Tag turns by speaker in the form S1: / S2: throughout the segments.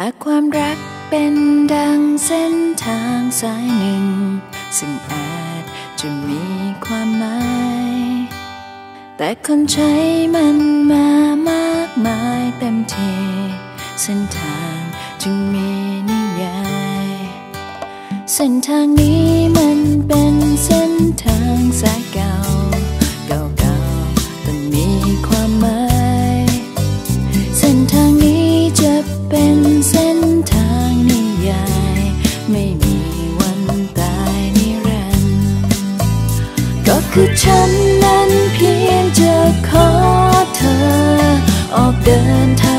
S1: หากความรักเป็นดังเส้นทางสายหนึ่ง ซึ่งอาจจะมีความหมาย แต่คนใช้มันมามากมายเต็มทีเส้นทางจึงมีนิยาย เส้นทางนี้มันเป็นเส้น คือฉันนั้นเพียงจะขอเธอ ออกเดินทาง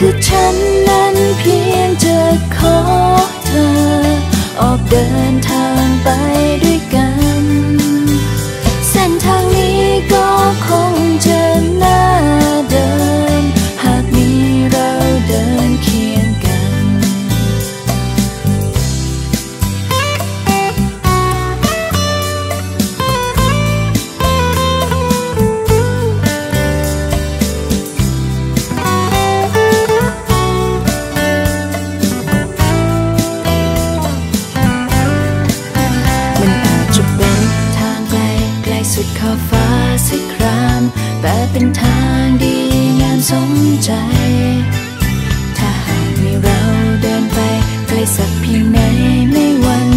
S1: คือฉันนั้นเพียงจะขอ สุดขอบฟ้าสักคราม แต่เป็นทางดีงามสมใจ ถ้าหากมีเราเดินไปไกลสักเพียงไหนไม่วัน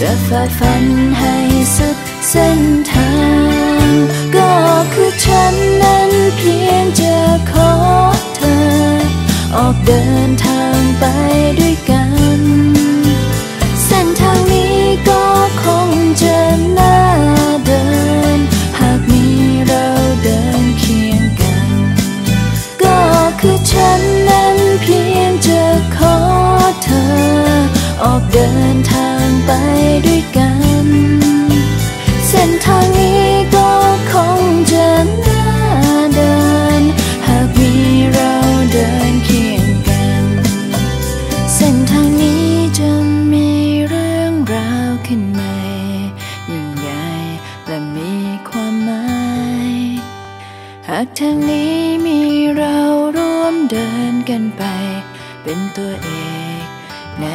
S1: จะฝ่าฟันให้สุดเส้นทางก็ ด้วยกัน เส้นทางนี้ก็คงจะน่าเดิน หากมีเราเดินเคียงกัน เส้นทางนี้จะมีเรื่องราวขึ้นใหม่ยิ่งใหญ่และมีความหมาย หากทางนี้มีเราร่วมเดินกันไป เป็นตัวเอกใน